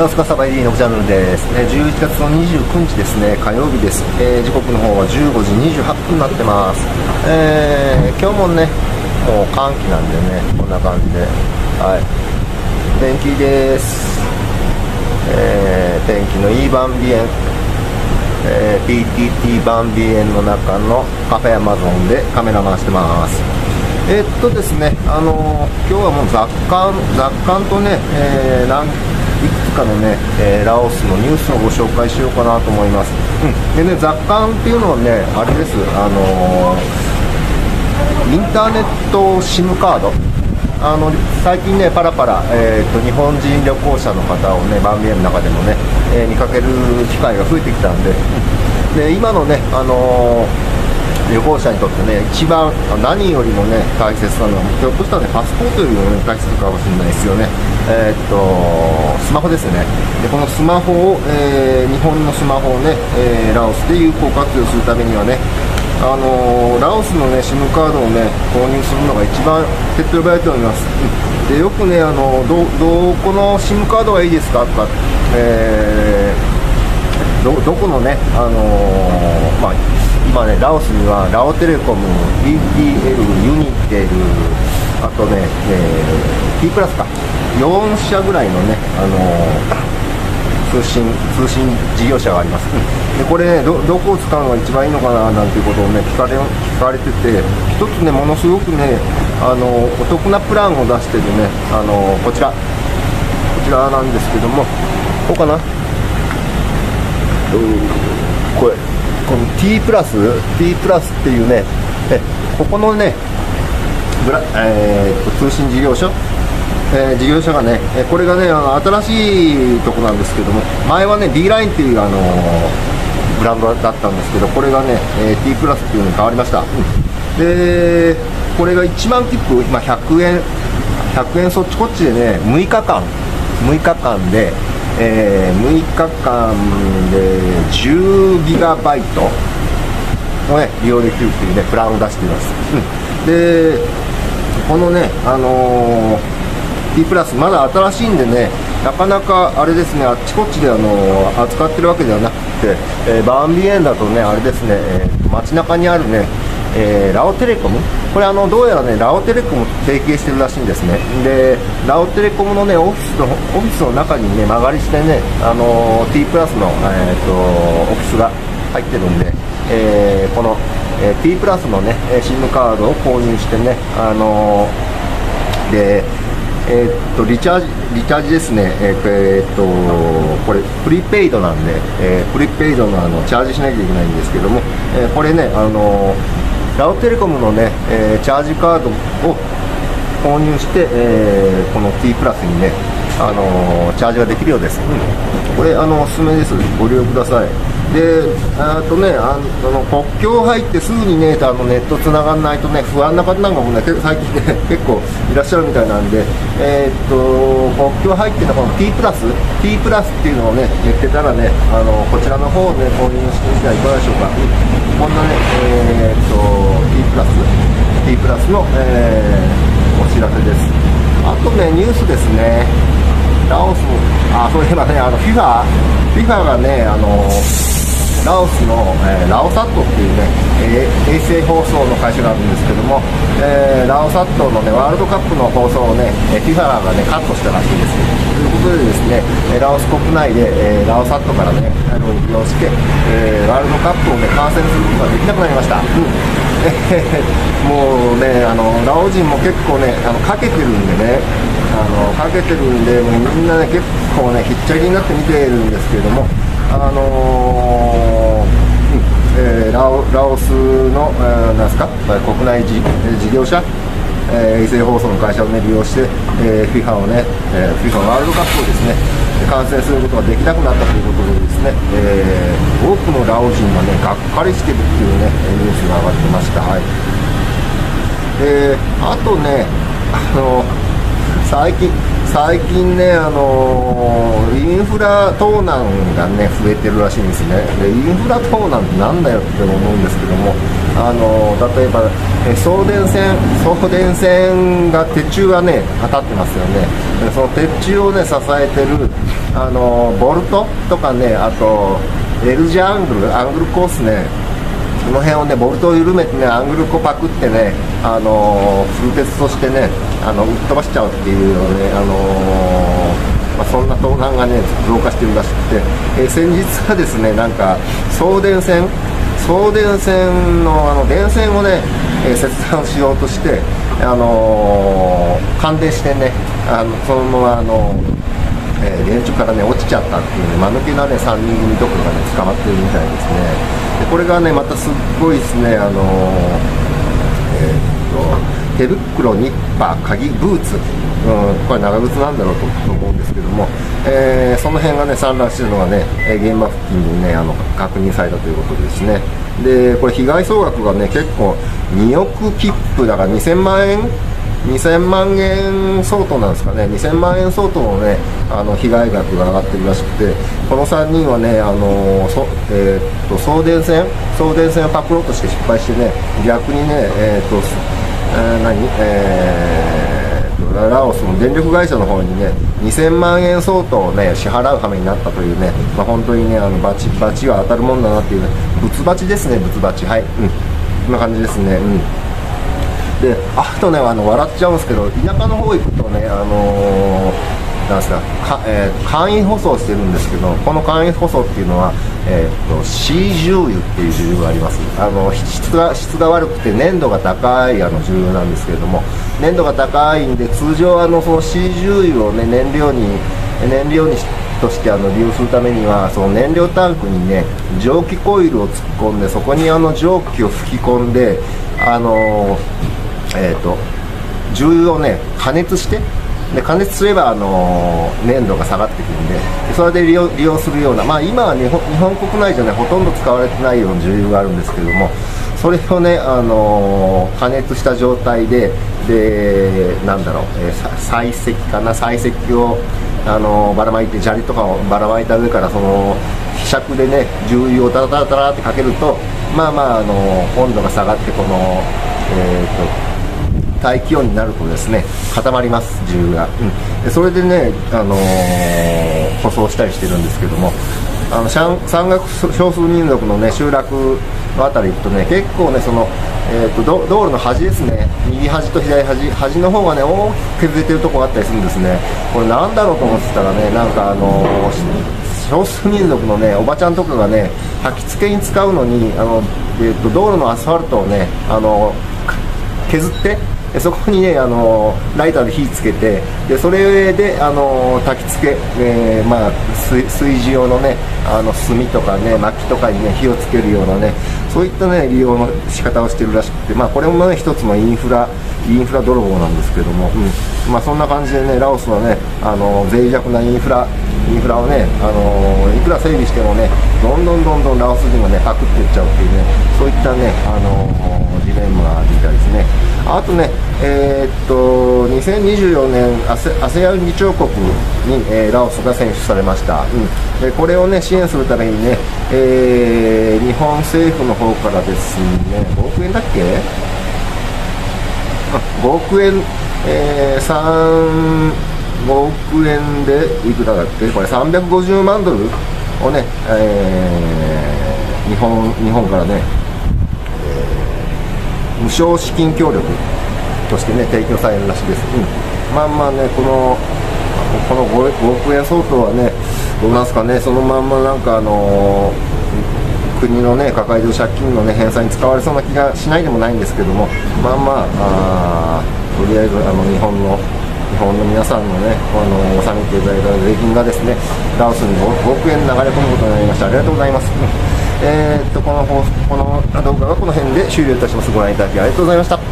ナウスカサバイディのチャンルです、えー11月の29日ですね。火曜日です、えー時刻の方は15時28分になってます、えー今日もねもう寒気なんでねこんな感じで。はい。天気です、えー天気のいいバンビエン、えー PTT バンビエンの中のカフェアマゾンでカメラ回してます。えーっとですね、あのー今日はもう雑感、雑感とね、えーなんいくつかのね、えーラオスのニュースをご紹介しようかなと思います。うん、でね、雑感っていうのはね、あれです、あのーインターネット SIM カード。あの最近ね、パラパラ、えー、と日本人旅行者の方をね、番組の中でもね、えー見かける機会が増えてきたんで、で今のね、あのー旅行者にとってね、一番何よりもね、大切なのは、ひょっとしたらね、パスポートよりも、ね、大切かもしれないですよね。えーっと、スマホですね。で、このスマホを、えー日本のスマホをね、えーラオスで有効活用するためにはね、あのーラオスのね、SIM カードをね、購入するのが一番手っ取り早いと思います。で、よくね、あのど、どこの SIM カードがいいですかとか、えーどどこのね、あのーまあ、今ね、ラオスにはラオテレコム、BTL、ユニテル、あとね、えー、T プラスか、4社ぐらいのね、あのー通信通信事業者があります、でこれねど、どこを使うのが一番いいのかななんていうことをね聞かれ聞かれてて、一つね、ものすごくね、あのお得なプランを出してるね、あのこちら、こちらなんですけども、こうかな？これ。この T プラス？T プラスっていうねえここのねブラ、えーと通信事業所、えー事業者がねえこれがねあの新しいとこなんですけども前はね D ラインっていうあのブランドだったんですけどこれがね、えー T プラスっていうのに変わりました、でこれが1万切符今100円100円そっちこっちでね6日間6日間で、えー6日間で10ギガバイトをね利用できるっていうねプランを出しています、うん。でこのねあのー T プラスまだ新しいんでねなかなかあれですねあっちこっちであの扱ってるわけではなくて、えーバンビエンだとねあれですね、えー街中にあるねえーラオテレコム。これあのどうやらねラオテレコムと提携してるらしいんですね。でラオテレコムのねオフィスのオフィスの中にね間借りしてねあのー T プラスの、えー、とオフィスが入ってるんで、えーこの、えー T プラスのね SIM カードを購入してねあのでえーっとリチャージリチャージですね、えーっとえーっとこれプリペイドなんで、えープリペイドのあのチャージしなきゃいけないんですけども、えーこれねあのラオテレコムのね、えーチャージカードを購入して、えーこの T プラスにねあのチャージができるようです、うん。これあのおすすめです。ご利用ください。であとねあの国境入ってすぐにねあのネット繋がんないとね不安な方なんかもね 最近ね結構いらっしゃるみたいなんでえーっと国境入ってのこの T プラス T プラスっていうのをね言ってたらねあのこちらの方をね購入してみてはいかがでしょうか、こんなねえーっと T プラス T プラスの、えーお知らせです。あとねニュースですね。ラオスあそういえばねあの FIFA FIFA がねあのラオスの、えーラオサットっていうね、えー衛星放送の会社があるんですけども、えーラオサットのねワールドカップの放送をね、えー FIFA がねカットしたらしいです。ということでですね、えーラオス国内で、えーラオサットからねあの利用して、えーワールドカップをね観戦することができなくなりました、うん。もうねあのラオ人も結構ねあのかけてるんでねあのかけてるんでもうみんなね結構ねひっちゃりになって見てるんですけれどもあのーえーラオラオスの、えーなんですか？国内事事業者えー衛星放送の会社を、ね、利用して、えー FIFA をね、えー FIFA ワールドカップをですね観戦することができなくなったということでですね、えー多くのラオ人がねがっかりしてるっていうねニュースが上がってました。はいえーあとね、あの最近、最近ね、あのインフラ盗難がね、増えてるらしいんですね。で、インフラ盗難ってなんだよって思うんですけども、あの例えば、え送電線送電線が鉄柱がね当たってますよねでその鉄柱をね支えてるあのボルトとかねあと L 字アングルアングルコースねこの辺をねボルトを緩めてねアングルこうパクってねあの風鉄としてねあの打っ飛ばしちゃうっていうねあのまあ、そんな盗難がね増加してるらしくて、えー、先日はですねなんか送電線送電線のあの電線をね、えー、切断しようとして、あのー、感電してねあのそのままあのえー、電柱からね落ちちゃったっていうね間抜けなね3人組とかがね捕まってるみたいですねでこれがねまたすっごいですねあのえー、っと手袋、ニッパー、鍵、ブーツ、うん、これ長靴なんだろうと思うんですけども、えー、その辺がね散乱してるのがね、現場付近にねあの確認されたということですね。でこれ被害総額がね結構2億切符だから2000万円2000万円相当なんですかね、2000万円相当のね、あの被害額が上がってるらしくて、この3人はね、あのそえー、っと送電線、送電線をパクろうとして失敗してね、逆にね、えー、っとえー、何えー、ラオスの電力会社の方にね2000万円相当をね支払う羽目になったというね、まあ、本当にねあのバチバチは当たるもんだなっていうねブツバチですねブツバチはい。うん。こんな感じですね。うん。であとねあの笑っちゃうんですけど田舎の方行くとねあのーなんですかか、えー、簡易舗装してるんですけどこの簡易舗装っていうのは、えーと、C 重油っていう重油があります。あの質が質が悪くて粘度が高いあの重油なんですけれども粘度が高いんで通常あのその C 重油を、ね、燃料に燃料にとしてあの利用するためにはその燃料タンクにね蒸気コイルを突っ込んでそこにあの蒸気を吹き込んであのえ、ー、と重油をね加熱してで加熱すればあの粘度が下がってくるんでそれで利用利用するような、まあ、今は日本日本国内じゃ、ね、ほとんど使われてないような重油があるんですけどもそれをね、あの加熱した状態ででなんだろう、えー、採石かな採石を、あのばらまいて砂利とかをばらまいた上からそのひしゃくでね重油をタラタラタラってかけるとまあまあ、あの温度が下がってこの、えーと大気温になるとですね固まります重油が、うん、でそれでね、あのー、舗装したりしてるんですけどもあの山岳少数民族の、ね、集落の辺り行くとね結構ねその、えーと、道路の端ですね右端と左端端の方がね大きく削れてるとこがあったりするんですね。これなんだろうと思ってたらねなんかあのー、少数民族のねおばちゃんとかがね焚き付けに使うのにあの、えーと道路のアスファルトをねあの削ってそこにねあのライターで火つけてでそれであの焚き付け、えー、まあ、炊事用のねあの炭とかね薪とかにね火をつけるようなねそういったね利用の仕方をしてるらしくてまあこれもね一つのインフラインフラ泥棒なんですけども、うん。まあ、そんな感じでねラオスはねあの脆弱なインフラインフラをね、あのいくら整備してもねどんどんどんどんラオス人がねパクっていっちゃうっていうねそういったね、あのジレンマがあるみたいですね。あとねえー、っと2024年 ASEAN 議長国に、えー、ラオスが選出されました、うん、でこれをね支援するためにね、えー、日本政府の方からですね5億円だっけ？あ5億円、えー、3 5億円でいくらだっけ？これ350万ドル？をね、えー、日本日本からね、えー、無償資金協力としてね提供されるらしいです、うん、まあまあねこのこの 5, 5億円相当はねどうなんすかね？そのまんまなんかあのー、国のね抱えてる借金のね返済に使われそうな気がしないでもないんですけども。まあまああとりあえずあの日本の日本の皆さんのね、あの納めていただいた税金がですね、ラオスに5億円流れ込むことになりました。ありがとうございます。えー、っと、このこの動画はこの辺で終了いたします。ご覧いただきありがとうございました。